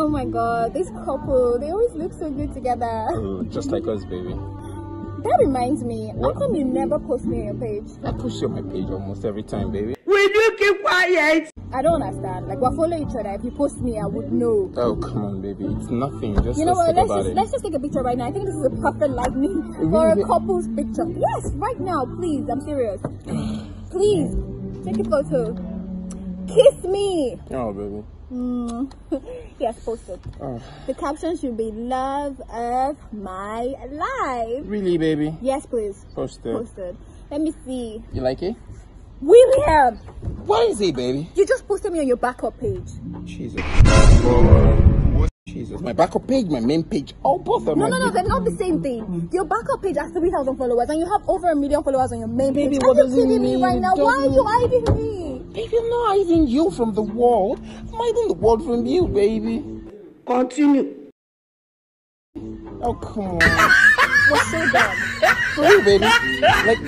Oh my god, this couple, they always look so good together. Oh, just like us, baby. That reminds me, What? how come you never post me on your page? I post you on my page almost every time, baby. Will you keep quiet? I don't understand. Like, we're following each other. If you post me, I would know. Oh, come on, baby. It's nothing. Just You know let's what? Let's just it. let's just take a picture right now. I think this is a perfect lighting for a couple's picture. Yes, right now, please. I'm serious. Please take a photo. Kiss me. Oh, baby. Mm. yes, post it. Oh, The caption should be "Love of my life." really, baby? Yes, please. Post it. Post it. Let me see. You like it? William, What is it, baby? you just posted me on your backup page. Jesus. What? Jesus. My backup page, my main page, all both of them. No, my no, no, they're not the same thing. Mm. Your backup page has 3,000 followers and you have over a million followers on your main page. Baby, Are you does kidding me mean? right now? Why are you hiding me? Baby, I'm not hiding you from the world. I'm hiding the world from you, baby. Continue. Oh, come on. We're so done. For you, baby. Like,